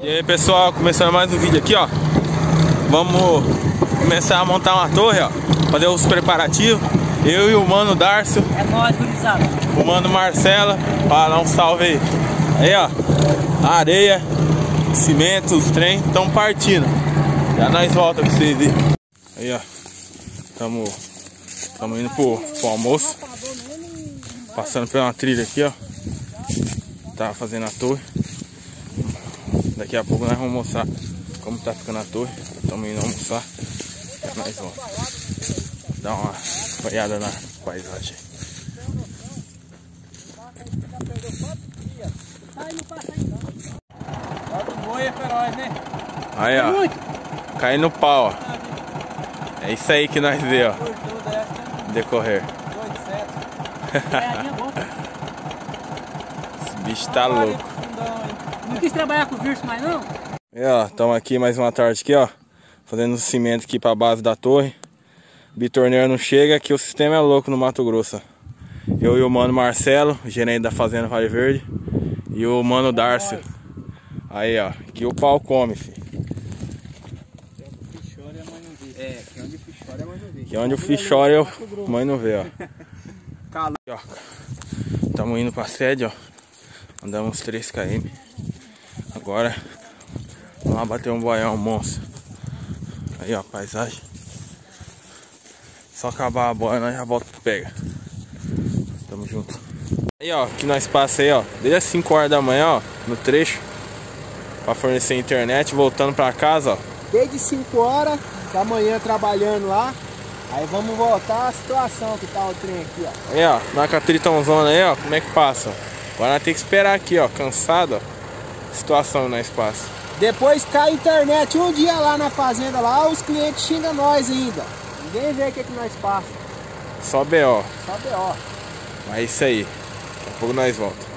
E aí pessoal, começando mais um vídeo aqui ó. Vamos começar a montar uma torre ó Fazer os preparativos. Eu e o mano Darcio. É nóis, gurizada. O mano Marcelo Para dar um salve aí. Aí ó, areia Cimento, os trem estão partindo. Já nós volta pra vocês aí. Aí ó. Tamo, tamo indo pro, pro almoço. Passando pela trilha aqui ó. Tá fazendo a torre Daqui a pouco nós vamos mostrar como tá ficando a torre. Estamos indo almoçar. Nós vamos dar uma olhada na paisagem. Aí ó, caindo no pau ó. É isso aí que nós vê ó. Decorrer. Esse bicho tá louco. Não quis trabalhar com o Virso mais não? E ó, estamos aqui mais uma tarde aqui, ó. Fazendo o cimento aqui para a base da torre. Bitorneiro não chega, que o sistema é louco no Mato Grosso. Eu e o mano Marcelo, gerente da fazenda Vale Verde. E o mano Darcio. Aí ó, aqui o pau come, filho. É, que onde o fish chora, a mãe não vê. Aqui onde o fish chora, a mãe não vê, ó. Aqui, ó. Tamo indo pra sede, ó. Andamos 3 km. Agora vamos lá bater um boião monstro. Aí ó, paisagem. Só acabar a boia, nós já volta pega. Tamo junto. Aí ó, que nós passa aí ó, desde as 5 horas da manhã ó, no trecho. Pra fornecer internet, voltando pra casa ó. Desde 5 horas da manhã trabalhando lá. Aí vamos voltar à situação que tá o trem aqui, ó. Aí ó, na catritãozona aí ó, como é que passa? Agora nós temos que esperar aqui ó, cansado ó. Situação na espaço. Depois cai a internet um dia lá na fazenda lá, os clientes xingam nós ainda. Ninguém vê o que, que nós passa. Só B.O. Só B.O. É isso aí. Daqui a pouco nós voltamos.